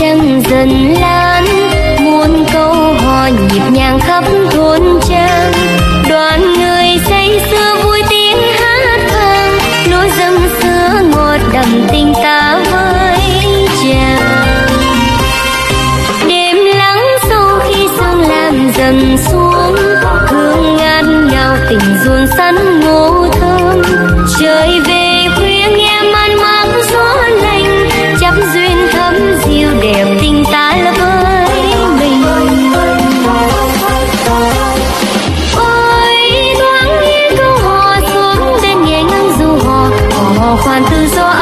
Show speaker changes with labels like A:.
A: trăng dần lan, muôn câu hò nhịp nhàng khắp thôn trang. Đoàn người say xưa vui tiếng hát vang, lối dâm xưa ngọt đậm tình ta với chàng. Đêm lắng sâu khi sương làm dần xuống hương ngàn ngào tình ruồn sắn ngô thơm. Trời về mò khoan tự do